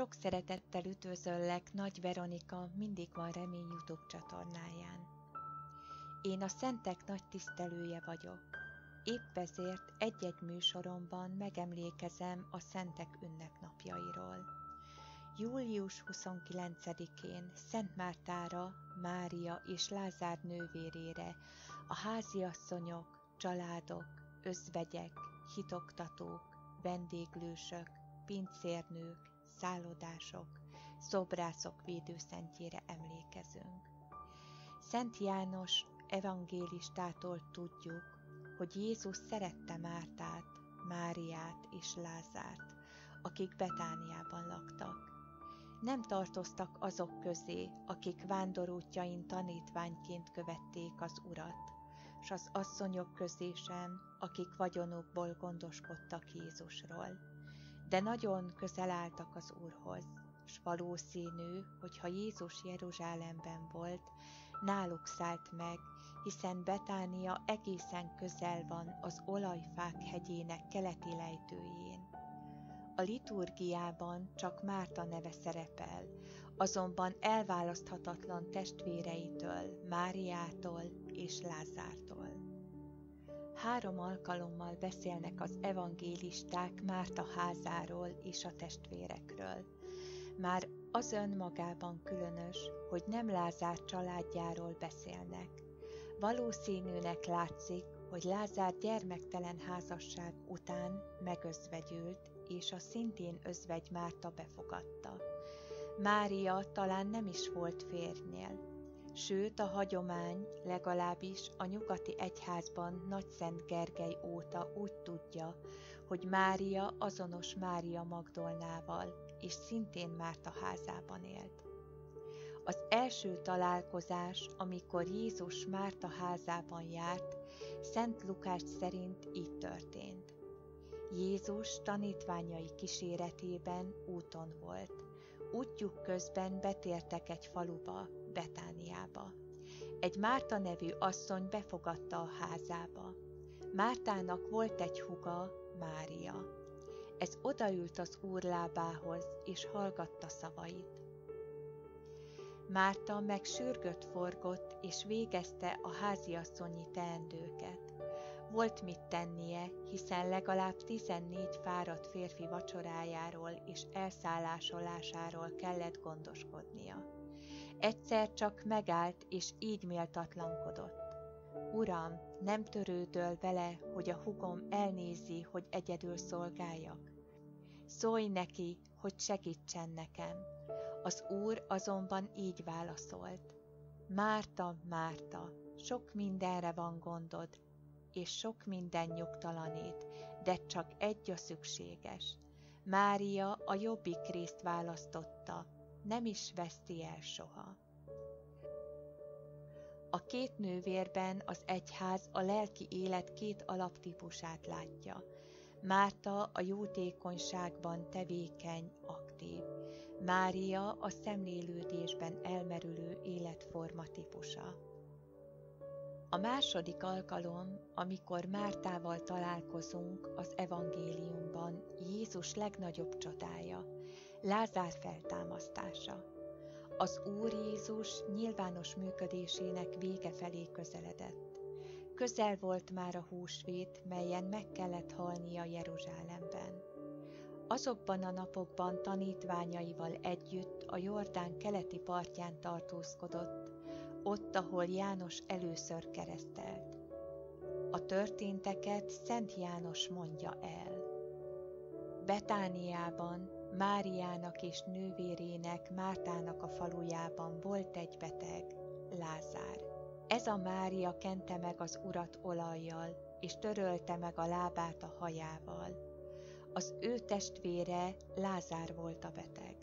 Sok szeretettel üdvözöllek Nagy Veronika Mindig van remény YouTube csatornáján. Én a szentek nagy tisztelője vagyok. Épp ezért egy-egy műsoromban megemlékezem a szentek ünnepnapjairól. Július 29-én Szent Mártára, Mária és Lázár nővérére a háziasszonyok, családok, özvegyek, hitoktatók, vendéglősök, pincérnők, szállodások, szobrászok védőszentjére emlékezünk. Szent János evangélistától tudjuk, hogy Jézus szerette Mártát, Máriát és Lázárt, akik Betániában laktak. Nem tartoztak azok közé, akik vándorútjain tanítványként követték az urat, s az asszonyok közé sem, akik vagyonukból gondoskodtak Jézusról de nagyon közel álltak az Úrhoz, s valószínű, hogy ha Jézus Jeruzsálemben volt, náluk szállt meg, hiszen Betánia egészen közel van az olajfák hegyének keleti lejtőjén. A liturgiában csak Márta neve szerepel, azonban elválaszthatatlan testvéreitől, Máriától és Lázártól. Három alkalommal beszélnek az evangélisták Márta házáról és a testvérekről. Már az önmagában különös, hogy nem Lázár családjáról beszélnek. Valószínűnek látszik, hogy Lázár gyermektelen házasság után megözvegyült, és a szintén özvegy Márta befogadta. Mária talán nem is volt férjnél, Sőt, a hagyomány legalábbis a nyugati egyházban Nagy Szent Gergely óta úgy tudja, hogy Mária azonos Mária Magdolnával, és szintén Márta házában élt. Az első találkozás, amikor Jézus Márta házában járt, Szent Lukács szerint így történt. Jézus tanítványai kíséretében úton volt. Útjuk közben betértek egy faluba, Betániába. Egy Márta nevű asszony befogadta a házába. Mártának volt egy huga, Mária. Ez odaült az úr lábához, és hallgatta szavait. Márta meg sürgött forgott, és végezte a háziasszonyi teendőket. Volt mit tennie, hiszen legalább 14 fáradt férfi vacsorájáról és elszállásolásáról kellett gondoskodnia. Egyszer csak megállt, és így méltatlankodott. Uram, nem törődöl vele, hogy a hugom elnézi, hogy egyedül szolgáljak? Szólj neki, hogy segítsen nekem. Az úr azonban így válaszolt. Márta, Márta, sok mindenre van gondod, és sok minden nyugtalanít, de csak egy a szükséges. Mária a jobbik részt választotta, nem is veszti el soha. A két nővérben az egyház a lelki élet két alaptípusát látja. Márta a jótékonyságban tevékeny, aktív. Mária a szemlélődésben elmerülő életforma típusa. A második alkalom, amikor Mártával találkozunk az evangéliumban, Jézus legnagyobb csodája – Lázár feltámasztása. Az Úr Jézus nyilvános működésének vége felé közeledett. Közel volt már a húsvét, melyen meg kellett halnia Jeruzsálemben. Azokban a napokban tanítványaival együtt a Jordán keleti partján tartózkodott, ott, ahol János először keresztelt. A történteket Szent János mondja el. Betániában, Máriának és nővérének Mártának a falujában volt egy beteg, Lázár. Ez a Mária kente meg az urat olajjal, és törölte meg a lábát a hajával. Az ő testvére Lázár volt a beteg.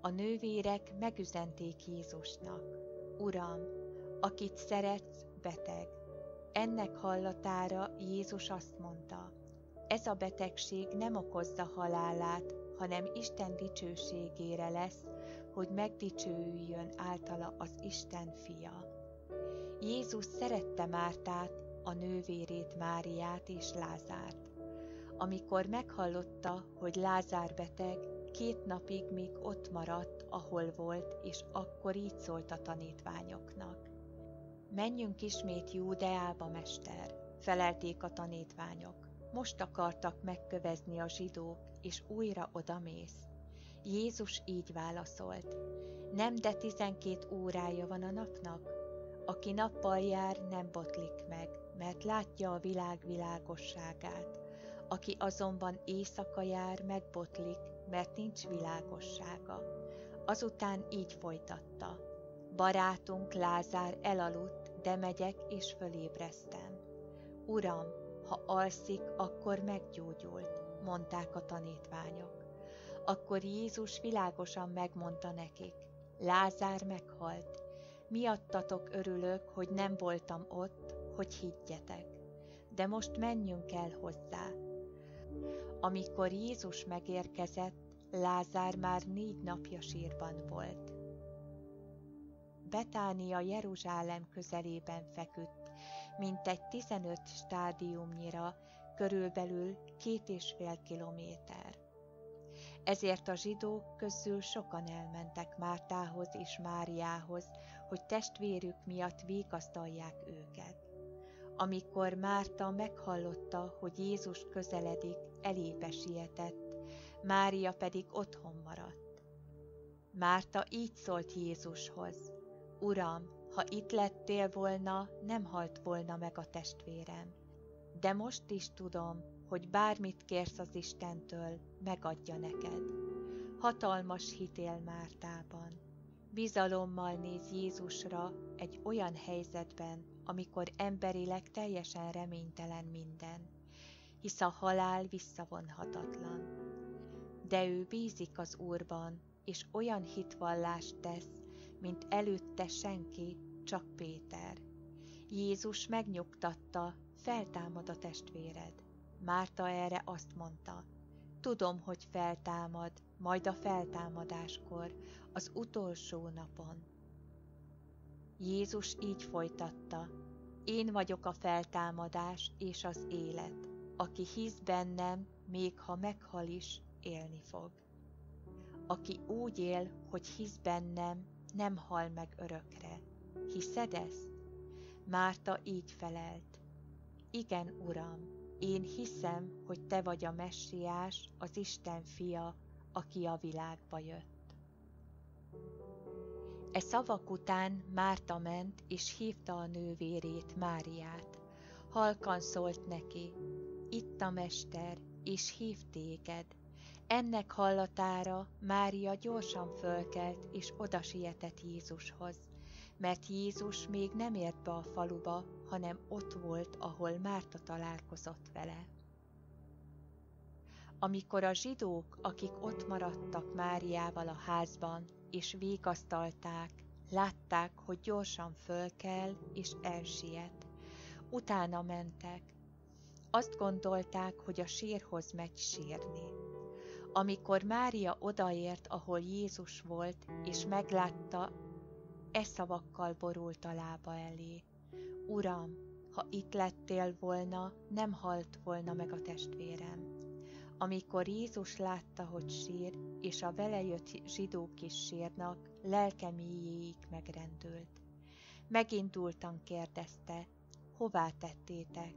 A nővérek megüzenték Jézusnak, Uram, akit szeretsz, beteg. Ennek hallatára Jézus azt mondta, ez a betegség nem okozza halálát, hanem Isten dicsőségére lesz, hogy megdicsőüljön általa az Isten fia. Jézus szerette Mártát, a nővérét Máriát és Lázárt. Amikor meghallotta, hogy Lázár beteg, két napig még ott maradt, ahol volt, és akkor így szólt a tanítványoknak. Menjünk ismét Júdeába, mester, felelték a tanítványok. Most akartak megkövezni a zsidók, és újra odamész. Jézus így válaszolt. Nem, de tizenkét órája van a napnak. Aki nappal jár, nem botlik meg, mert látja a világ világosságát. Aki azonban éjszaka jár, megbotlik, mert nincs világossága. Azután így folytatta. Barátunk Lázár elaludt, de megyek és fölébreztem. Uram, ha alszik, akkor meggyógyult, mondták a tanítványok. Akkor Jézus világosan megmondta nekik, Lázár meghalt, miattatok örülök, hogy nem voltam ott, hogy higgyetek. De most menjünk el hozzá. Amikor Jézus megérkezett, Lázár már négy napja sírban volt. Betánia Jeruzsálem közelében feküdt, mintegy 15 stádiumnyira, körülbelül két és fél kilométer. Ezért a zsidók közül sokan elmentek Mártához és Máriához, hogy testvérük miatt végasztalják őket. Amikor Márta meghallotta, hogy Jézus közeledik, elébe sietett, Mária pedig otthon maradt. Márta így szólt Jézushoz, Uram, ha itt lettél volna, nem halt volna meg a testvérem. De most is tudom, hogy bármit kérsz az Istentől, megadja neked. Hatalmas hitél Mártában. Bizalommal néz Jézusra egy olyan helyzetben, amikor emberileg teljesen reménytelen minden, hisz a halál visszavonhatatlan. De ő bízik az Úrban, és olyan hitvallást tesz, mint előtte senki, csak Péter. Jézus megnyugtatta, feltámad a testvéred. Márta erre azt mondta, tudom, hogy feltámad, majd a feltámadáskor, az utolsó napon. Jézus így folytatta, én vagyok a feltámadás és az élet. Aki hisz bennem, még ha meghal is, élni fog. Aki úgy él, hogy hisz bennem, nem hal meg örökre. Hiszed ezt? Márta így felelt. Igen, Uram, én hiszem, hogy Te vagy a messiás, az Isten fia, aki a világba jött. E szavak után Márta ment, és hívta a nővérét, Máriát. Halkan szólt neki, itt a mester, és hív téged. Ennek hallatára Mária gyorsan fölkelt, és oda sietett Jézushoz, mert Jézus még nem ért be a faluba, hanem ott volt, ahol Márta találkozott vele. Amikor a zsidók, akik ott maradtak Máriával a házban, és végasztalták, látták, hogy gyorsan fölkel és elsiet. Utána mentek. Azt gondolták, hogy a sírhoz megy sírni. Amikor Mária odaért, ahol Jézus volt, és meglátta, e szavakkal borult a lába elé. Uram, ha itt lettél volna, nem halt volna meg a testvérem. Amikor Jézus látta, hogy sír, és a vele jött zsidók is sírnak, lelke mélyéig megrendült. Megindultan kérdezte, hová tettétek?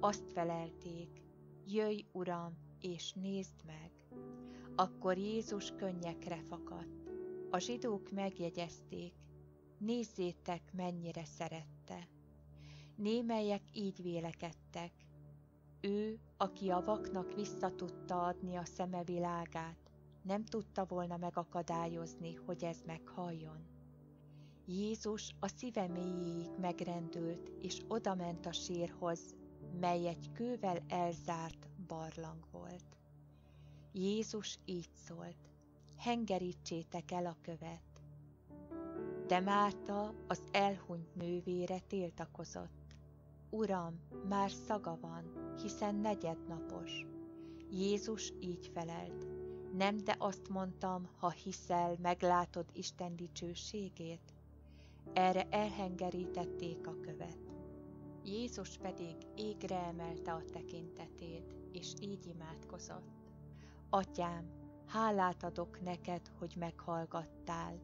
Azt felelték, jöjj, Uram, és nézd meg. Akkor Jézus könnyekre fakadt. A zsidók megjegyezték, nézzétek, mennyire szerette. Némelyek így vélekedtek, ő, aki a vaknak vissza tudta adni a szeme világát, nem tudta volna megakadályozni, hogy ez meghalljon. Jézus a szíve mélyéig megrendült, és odament a sírhoz, mely egy kővel elzárt barlang volt. Jézus így szólt, hengerítsétek el a követ. De Márta, az elhunyt nővére tiltakozott. Uram, már szaga van, hiszen negyednapos. Jézus így felelt, nem de azt mondtam, ha hiszel, meglátod Isten dicsőségét? Erre elhengerítették a követ. Jézus pedig égre emelte a tekintetét, és így imádkozott. Atyám, hálát adok neked, hogy meghallgattál.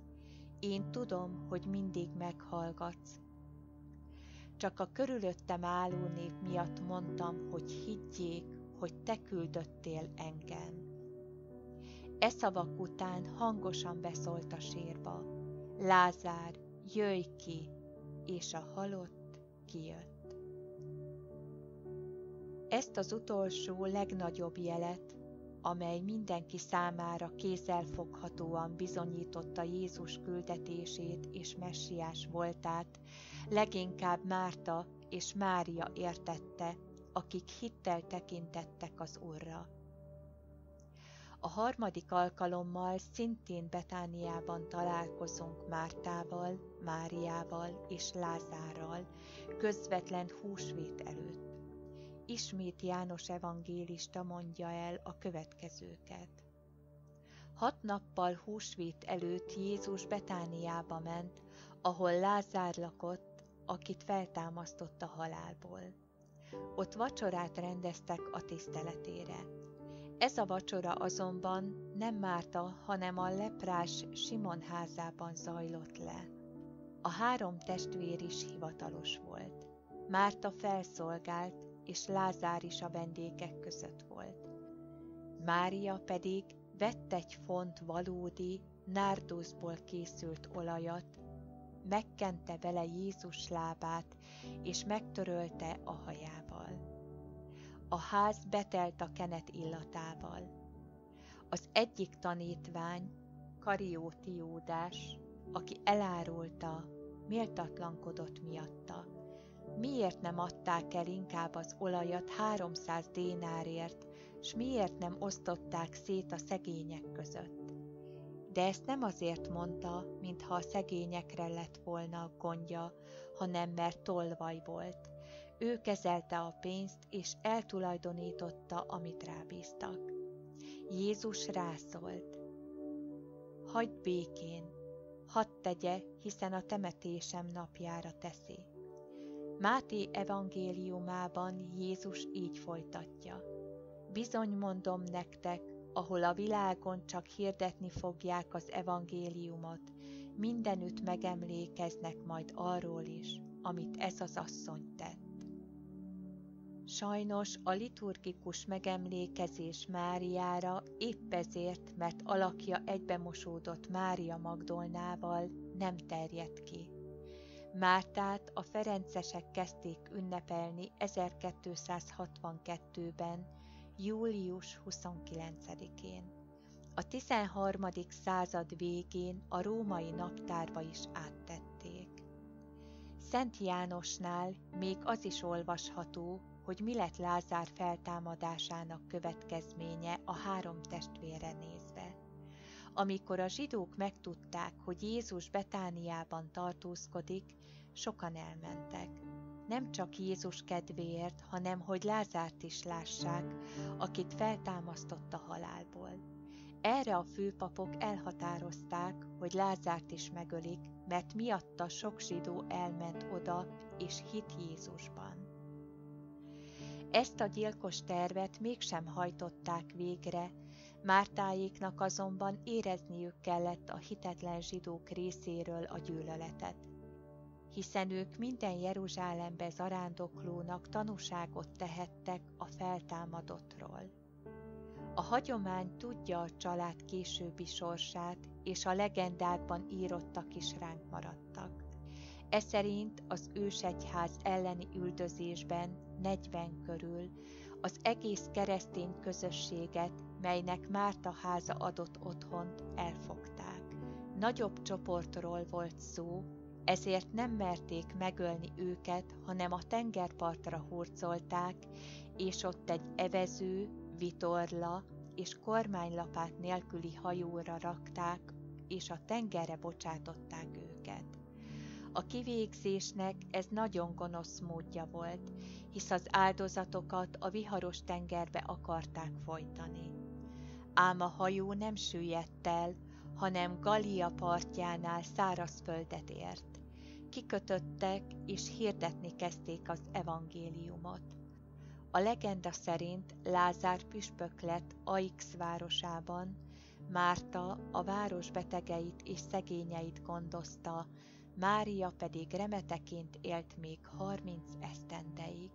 Én tudom, hogy mindig meghallgatsz. Csak a körülöttem álló nép miatt mondtam, hogy higgyék, hogy te küldöttél engem. E szavak után hangosan beszólt a sírba. Lázár, jöjj ki! És a halott kijött. Ezt az utolsó legnagyobb jelet, amely mindenki számára kézzelfoghatóan bizonyította Jézus küldetését és messiás voltát, leginkább Márta és Mária értette, akik hittel tekintettek az Úrra. A harmadik alkalommal szintén Betániában találkozunk Mártával, Máriával és Lázárral, közvetlen húsvét előtt. Ismét János evangélista mondja el a következőket. Hat nappal húsvét előtt Jézus Betániába ment, ahol Lázár lakott, akit feltámasztott a halálból. Ott vacsorát rendeztek a tiszteletére. Ez a vacsora azonban nem Márta, hanem a leprás Simon házában zajlott le. A három testvér is hivatalos volt. Márta felszolgált, és Lázár is a vendégek között volt. Mária pedig vett egy font valódi, nárduszból készült olajat, megkente vele Jézus lábát, és megtörölte a hajával. A ház betelt a kenet illatával. Az egyik tanítvány, Karióti Jódás, aki elárulta, méltatlankodott miatta. Miért nem adták el inkább az olajat 300 dénárért, s miért nem osztották szét a szegények között? De ezt nem azért mondta, mintha a szegényekre lett volna a gondja, hanem mert tolvaj volt. Ő kezelte a pénzt, és eltulajdonította, amit rábíztak. Jézus rászólt. Hagyd békén, hadd tegye, hiszen a temetésem napjára teszi. Máté evangéliumában Jézus így folytatja. Bizony mondom nektek, ahol a világon csak hirdetni fogják az evangéliumot, mindenütt megemlékeznek majd arról is, amit ez az asszony tett. Sajnos a liturgikus megemlékezés Máriára épp ezért, mert alakja egybemosódott Mária Magdolnával, nem terjed ki. Mártát a ferencesek kezdték ünnepelni 1262-ben, július 29-én. A 13. század végén a római naptárba is áttették. Szent Jánosnál még az is olvasható, hogy mi lett Lázár feltámadásának következménye a három testvére nézve. Amikor a zsidók megtudták, hogy Jézus Betániában tartózkodik, sokan elmentek. Nem csak Jézus kedvéért, hanem hogy Lázárt is lássák, akit feltámasztott a halálból. Erre a főpapok elhatározták, hogy Lázárt is megölik, mert miatta sok zsidó elment oda és hit Jézusban. Ezt a gyilkos tervet mégsem hajtották végre, Mártáéknak azonban érezniük kellett a hitetlen zsidók részéről a gyűlöletet, hiszen ők minden Jeruzsálembe zarándoklónak tanúságot tehettek a feltámadottról. A hagyomány tudja a család későbbi sorsát, és a legendákban írottak is ránk maradtak. E szerint az ősegyház elleni üldözésben 40 körül az egész keresztény közösséget, melynek Márta háza adott otthont, elfogták. Nagyobb csoportról volt szó, ezért nem merték megölni őket, hanem a tengerpartra hurcolták, és ott egy evező, vitorla és kormánylapát nélküli hajóra rakták, és a tengerre bocsátották őket. A kivégzésnek ez nagyon gonosz módja volt, hisz az áldozatokat a viharos tengerbe akarták folytani. Ám a hajó nem süllyedt el, hanem Galia partjánál szárazföldet ért. Kikötöttek és hirdetni kezdték az evangéliumot. A legenda szerint Lázár püspök lett Aix városában, Márta a város betegeit és szegényeit gondozta, Mária pedig remeteként élt még harminc esztendeig.